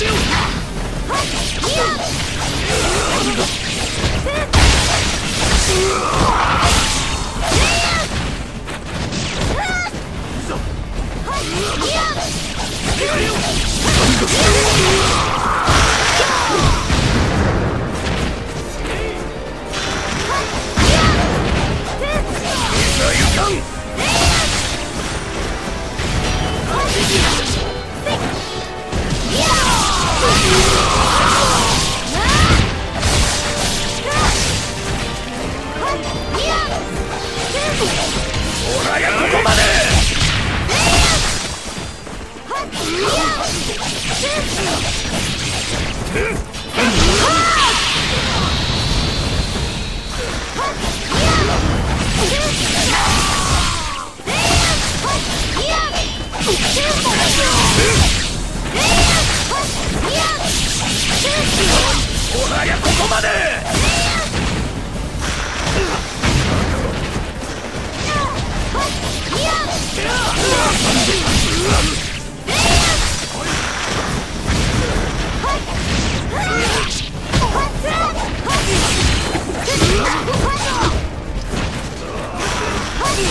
Yeah!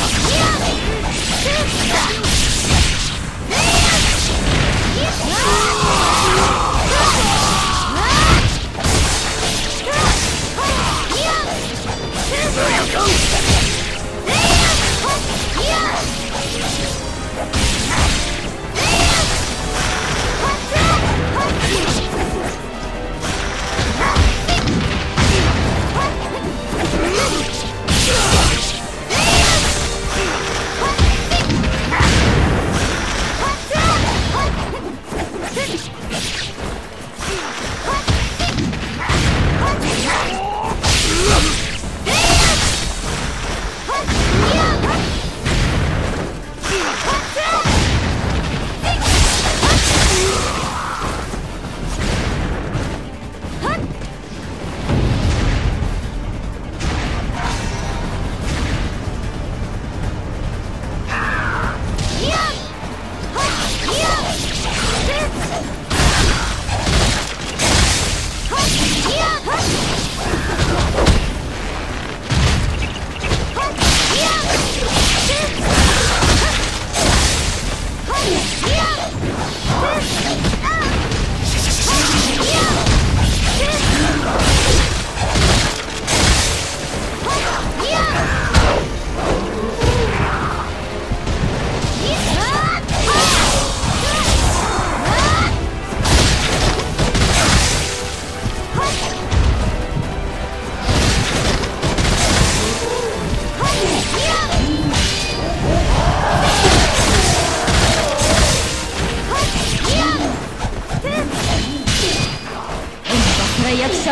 者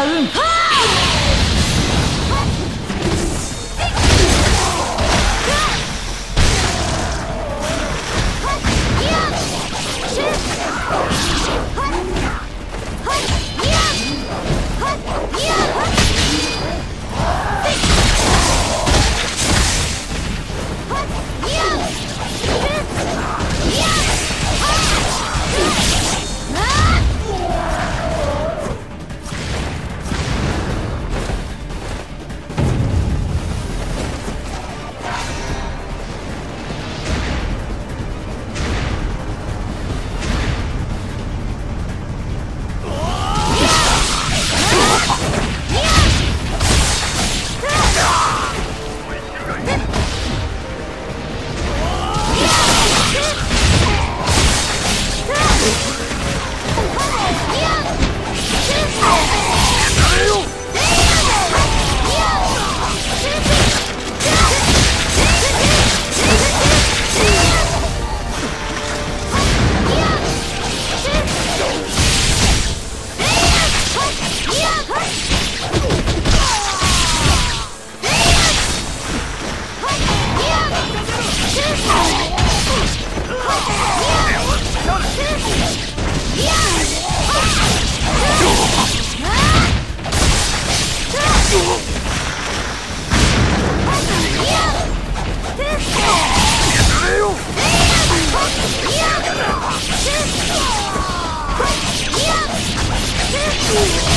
運 Ooh.